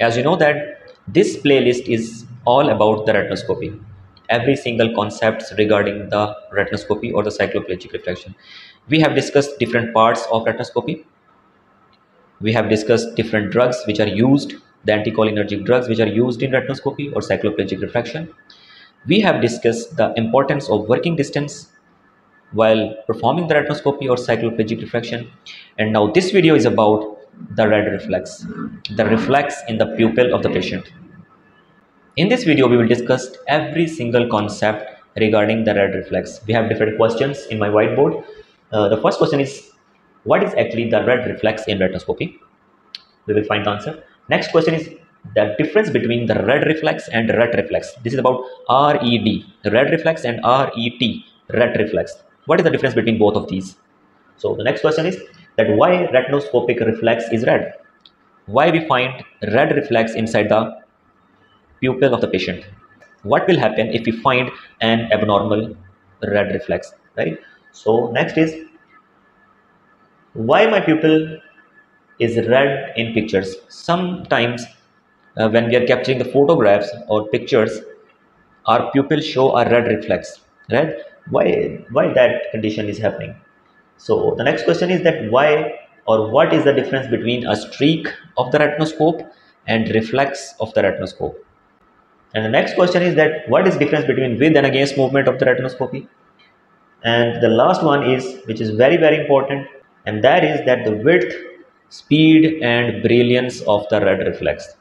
as you know that this playlist is all about the retinoscopy. Every single concepts regarding the retinoscopy or the cycloplegic refraction. We have discussed different parts of retinoscopy. We have discussed different drugs which are used the anticholinergic drugs which are used in retinoscopy or cycloplegic refraction. We have discussed the importance of working distance while performing the retinoscopy or cycloplegic refraction. And now this video is about the red reflex the reflex in the pupil of the patient. In this video we will discuss every single concept regarding the red reflex. We have different questions in my whiteboard. Uh, the first question is what is actually the red reflex in retinoscopy we will find the answer. Next question is the difference between the red reflex and ret reflex. This is about red red reflex and ret ret reflex. What is the difference between both of these? So the next question is that why retinoscopic reflex is red. Why we find red reflex inside the pupil of the patient. What will happen if we find an abnormal red reflex right? So next is why my pupil is red in pictures? Sometimes uh, when we are capturing the photographs or pictures our pupil show a red reflex right? Why why that condition is happening so the next question is that why or what is the difference between a streak of the retinoscope and reflex of the retinoscope? And the next question is that what is difference between with and against movement of the retinoscopy? And the last one is, which is very, very important, and that is that the width, speed and brilliance of the red reflex.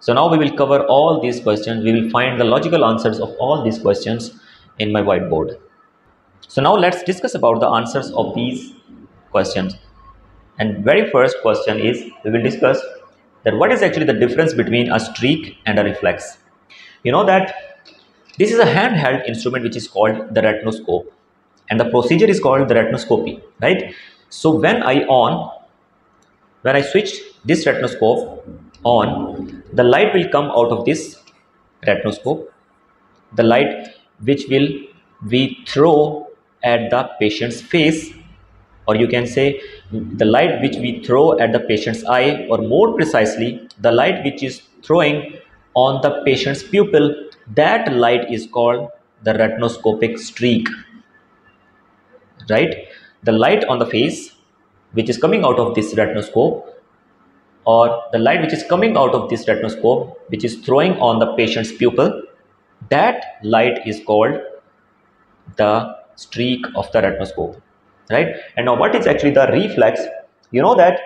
So now we will cover all these questions. We will find the logical answers of all these questions in my whiteboard. So now let's discuss about the answers of these questions. And very first question is we will discuss that what is actually the difference between a streak and a reflex. You know that this is a handheld instrument which is called the retinoscope and the procedure is called the retinoscopy, right? So when I on, when I switch this retinoscope on, the light will come out of this retinoscope, the light which will we throw at the patient's face or you can say the light which we throw at the patient's eye or more precisely the light which is throwing on the patient's pupil that light is called the retinoscopic streak right? The light on the face which is coming out of this retinoscope or the light which is coming out of this retinoscope which is throwing on the patient's pupil that light is called the streak of the retinoscope right? And now what is actually the reflex? You know that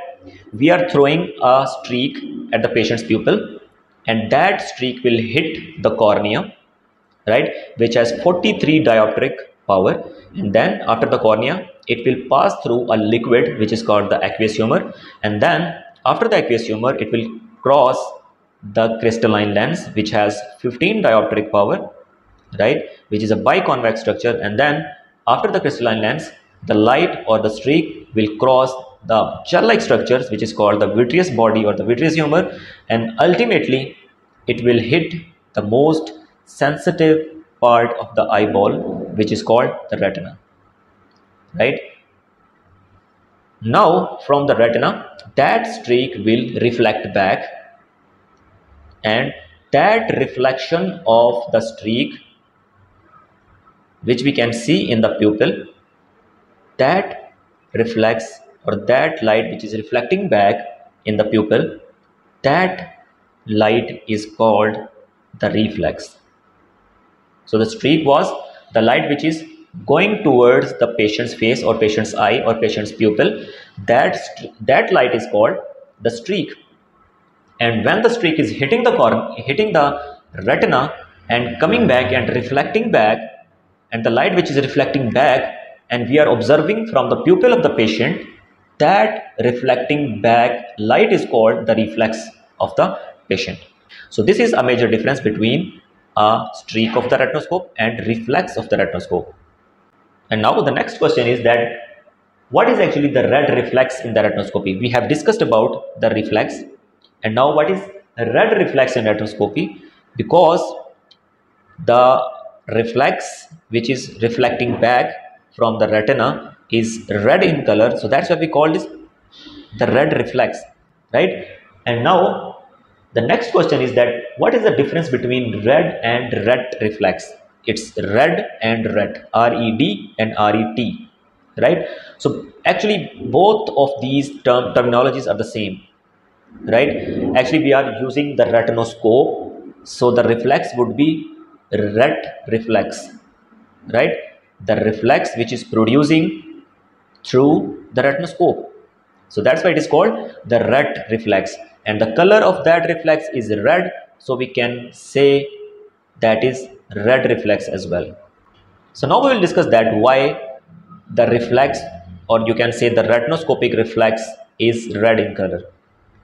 we are throwing a streak at the patient's pupil and that streak will hit the cornea right which has 43 dioptric power. And then after the cornea it will pass through a liquid which is called the aqueous humor. And then after the aqueous humor it will cross the crystalline lens which has 15 dioptric power right which is a biconvex structure. And then after the crystalline lens, the light or the streak will cross the gel-like structures which is called the vitreous body or the vitreous humor and ultimately it will hit the most sensitive part of the eyeball which is called the retina. Right? Now from the retina that streak will reflect back and that reflection of the streak which we can see in the pupil that reflects or that light which is reflecting back in the pupil that light is called the reflex. So the streak was the light which is going towards the patient's face or patient's eye or patient's pupil. That that light is called the streak. And when the streak is hitting the corn hitting the retina and coming back and reflecting back and the light which is reflecting back and we are observing from the pupil of the patient that reflecting back light is called the reflex of the patient. So this is a major difference between a streak of the retinoscope and reflex of the retinoscope. And now the next question is that what is actually the red reflex in the retinoscopy? We have discussed about the reflex and now what is red reflex in retinoscopy? Because the reflex which is reflecting back from the retina is red in color. So that's why we call this the red reflex right? And now the next question is that what is the difference between red and ret reflex? It's red and ret r-e-d and r-e-t right? So actually both of these term terminologies are the same right? Actually we are using the retinoscope. So the reflex would be ret reflex right? The reflex which is producing through the retinoscope. So that's why it is called the ret reflex. And the color of that reflex is red. So we can say that is red reflex as well. So now we will discuss that why the reflex or you can say the retinoscopic reflex is red in color.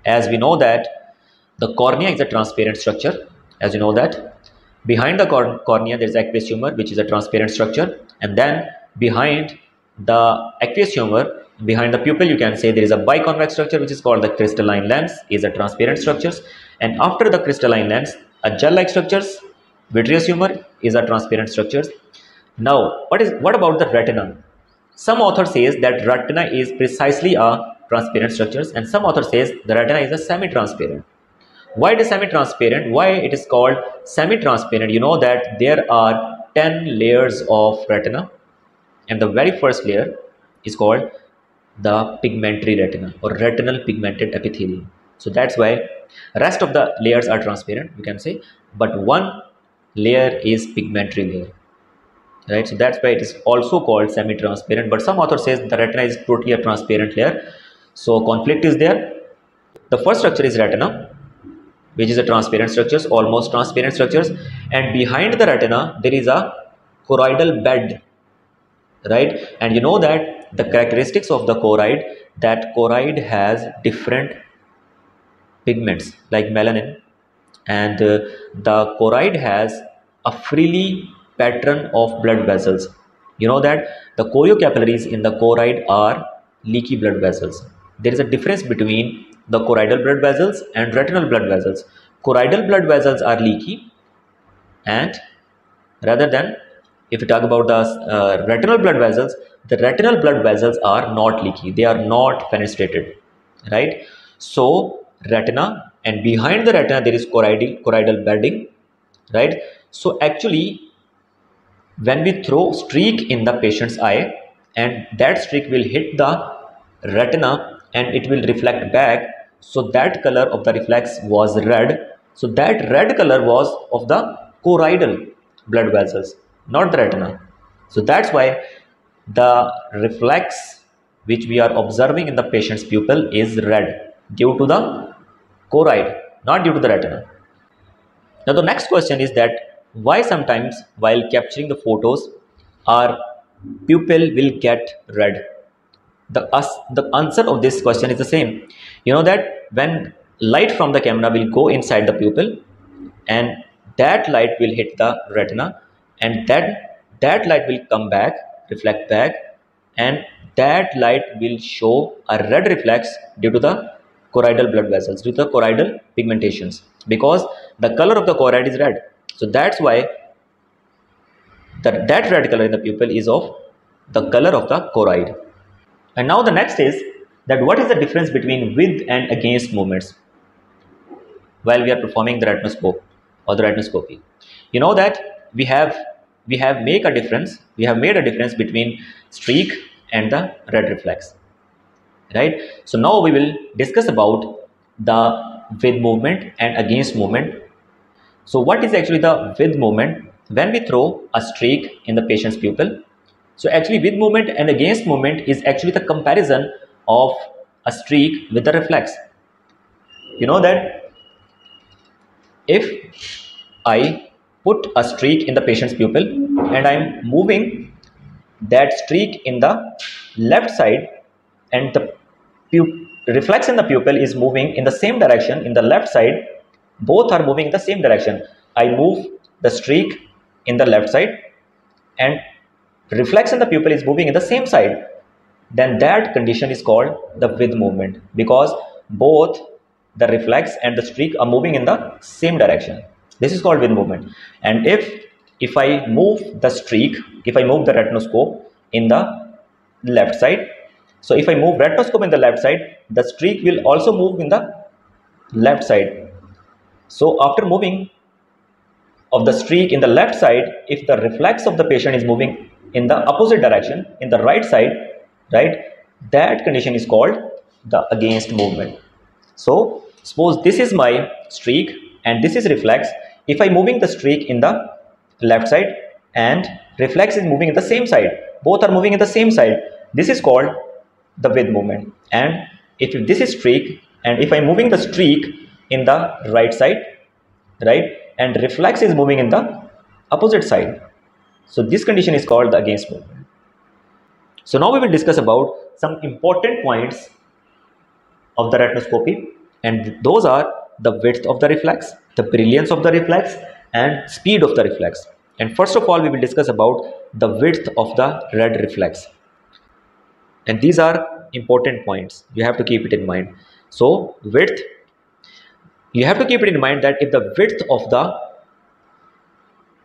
As we know that the cornea is a transparent structure. As you know that behind the cornea there is aqueous humor which is a transparent structure. And then behind the aqueous humor behind the pupil you can say there is a biconvex structure which is called the crystalline lens is a transparent structures. And after the crystalline lens a gel like structures vitreous humor is a transparent structures. Now what is what about the retina? Some author says that retina is precisely a transparent structures and some author says the retina is a semi-transparent why it is semi-transparent? Why it is called semi-transparent? You know that there are 10 layers of retina and the very first layer is called the pigmentary retina or retinal pigmented epithelium. So that's why rest of the layers are transparent you can say but one layer is pigmentary layer right? So that's why it is also called semi-transparent but some author says the retina is totally a transparent layer. So conflict is there. The first structure is retina which is a transparent structures almost transparent structures. And behind the retina there is a choroidal bed right? And you know that the characteristics of the choroid that choroid has different pigments like melanin. And uh, the choroid has a freely pattern of blood vessels. You know that the choriocapillaries in the choroid are leaky blood vessels. There is a difference between the choroidal blood vessels and retinal blood vessels. Choroidal blood vessels are leaky and rather than if you talk about the uh, retinal blood vessels, the retinal blood vessels are not leaky. They are not fenestrated, right? So retina and behind the retina there is choroidal, choroidal bedding, right? So actually when we throw streak in the patient's eye and that streak will hit the retina and it will reflect back so that color of the reflex was red. So that red color was of the choroidal blood vessels not the retina. So that's why the reflex which we are observing in the patient's pupil is red due to the choroid not due to the retina. Now the next question is that why sometimes while capturing the photos our pupil will get red the us the answer of this question is the same. You know that when light from the camera will go inside the pupil and that light will hit the retina and that that light will come back reflect back and that light will show a red reflex due to the choroidal blood vessels due to the choroidal pigmentations because the color of the choroid is red. So that's why that, that red color in the pupil is of the color of the choroid and now the next is that what is the difference between with and against movements while we are performing the retinoscope or the retinoscopy. You know that we have we have make a difference, we have made a difference between streak and the red reflex. Right? So now we will discuss about the with movement and against movement. So what is actually the with movement? When we throw a streak in the patient's pupil, so actually with movement and against movement is actually the comparison of a streak with a reflex. You know that if I put a streak in the patient's pupil and I'm moving that streak in the left side and the reflex in the pupil is moving in the same direction in the left side both are moving in the same direction I move the streak in the left side and reflex in the pupil is moving in the same side. Then that condition is called the with movement because both the reflex and the streak are moving in the same direction. This is called with movement. And if if i move the streak if i move the retinoscope in the left side so if i move retinoscope in the left side the streak will also move in the left side. So after moving of the streak in the left side, if the reflex of the patient is moving in the opposite direction, in the right side, right, that condition is called the against movement. So suppose this is my streak and this is reflex. If I moving the streak in the left side and reflex is moving in the same side, both are moving in the same side. This is called the with movement. And if this is streak and if I'm moving the streak in the right side, right, and reflex is moving in the opposite side. So this condition is called the against movement. So now we will discuss about some important points of the retinoscopy and those are the width of the reflex, the brilliance of the reflex and speed of the reflex. And first of all, we will discuss about the width of the red reflex. And these are important points. You have to keep it in mind. So width, you have to keep it in mind that if the width of the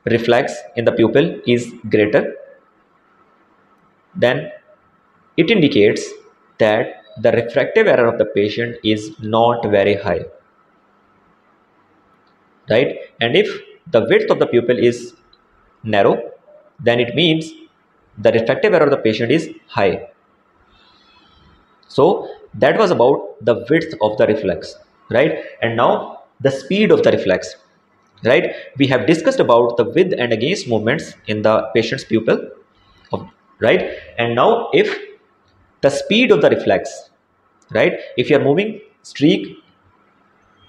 reflex in the pupil is greater, then it indicates that the refractive error of the patient is not very high. Right? And if the width of the pupil is narrow then it means the refractive error of the patient is high. So that was about the width of the reflex. Right? And now the speed of the reflex right? We have discussed about the with and against movements in the patient's pupil. Right? And now if the speed of the reflex right? If you are moving streak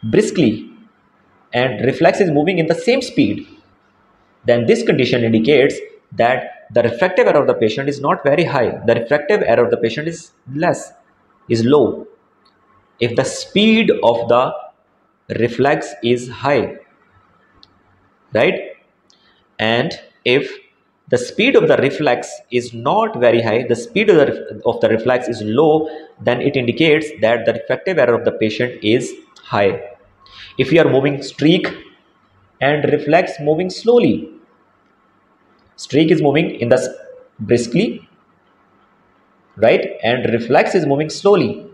briskly and reflex is moving in the same speed then this condition indicates that the refractive error of the patient is not very high. The refractive error of the patient is less is low. If the speed of the reflex is high right? And if the speed of the reflex is not very high the speed of the, of the reflex is low then it indicates that the refractive error of the patient is high. If you are moving streak and reflex moving slowly streak is moving in the briskly right? And reflex is moving slowly.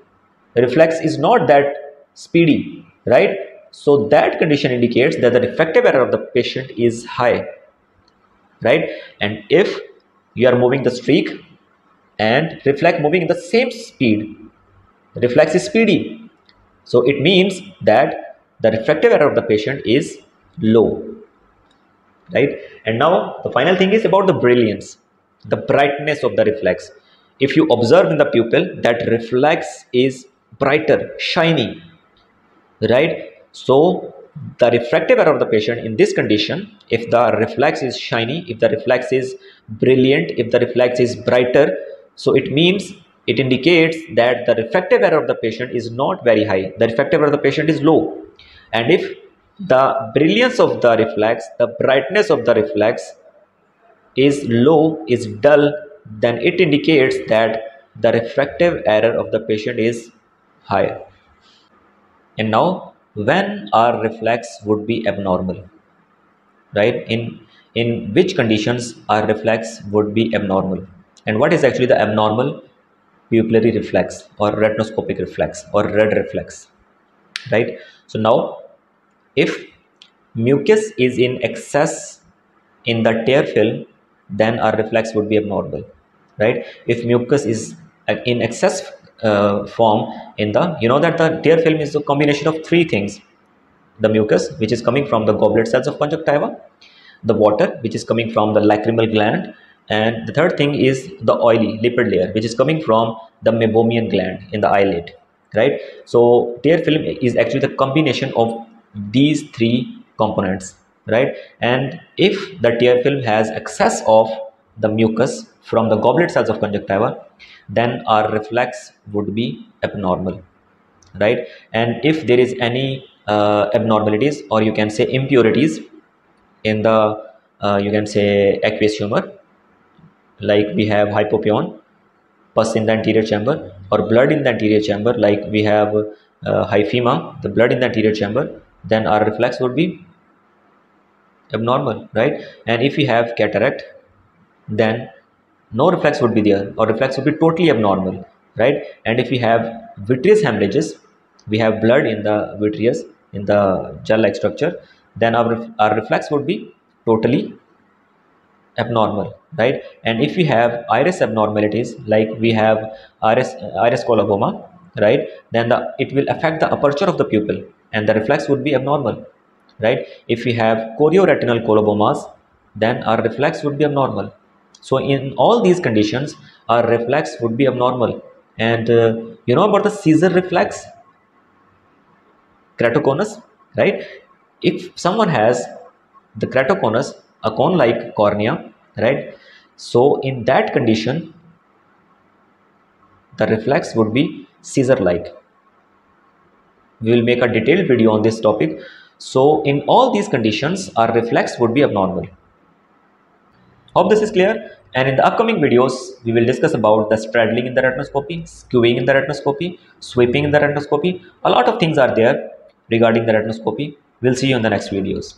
Reflex is not that speedy right so that condition indicates that the refractive error of the patient is high right? And if you are moving the streak and reflex moving in the same speed reflex is speedy. So it means that the refractive error of the patient is low right? And now the final thing is about the brilliance the brightness of the reflex. If you observe in the pupil that reflex is brighter shiny right so the refractive error of the patient in this condition if the reflex is shiny if the reflex is brilliant if the reflex is brighter so it means it indicates that the refractive error of the patient is not very high. The refractive error of the patient is low. And if the brilliance of the reflex the brightness of the reflex is low is dull then it indicates that the refractive error of the patient is high. And now when our reflex would be abnormal right? In in which conditions our reflex would be abnormal? And what is actually the abnormal? Pupillary reflex or retinoscopic reflex or red reflex right? So now if mucus is in excess in the tear film then our reflex would be abnormal right? If mucus is in excess uh, form in the you know that the tear film is a combination of three things. The mucus which is coming from the goblet cells of conjunctiva the water which is coming from the lacrimal gland and the third thing is the oily lipid layer which is coming from the meibomian gland in the eyelid right? So tear film is actually the combination of these three components right? And if the tear film has excess of the mucus from the goblet cells of conjunctiva then our reflex would be abnormal right? And if there is any uh, abnormalities or you can say impurities in the uh, you can say aqueous humor like we have hypopyon pus in the anterior chamber or blood in the anterior chamber like we have uh, hyphema the blood in the anterior chamber then our reflex would be abnormal right? And if we have cataract then no reflex would be there. Or reflex would be totally abnormal right? And if we have vitreous hemorrhages we have blood in the vitreous in the gel-like structure, then our, our reflex would be totally abnormal right? And if we have iris abnormalities like we have iris iris coloboma right? Then the it will affect the aperture of the pupil and the reflex would be abnormal right? If we have chorioretinal colobomas then our reflex would be abnormal so in all these conditions our reflex would be abnormal. And uh, you know about the scissor reflex keratoconus right? If someone has the keratoconus a cone like cornea right? So in that condition the reflex would be scissor like. We will make a detailed video on this topic. So in all these conditions our reflex would be abnormal hope this is clear. And in the upcoming videos we will discuss about the straddling in the retinoscopy skewing in the retinoscopy sweeping in the retinoscopy. A lot of things are there regarding the retinoscopy. We'll see you in the next videos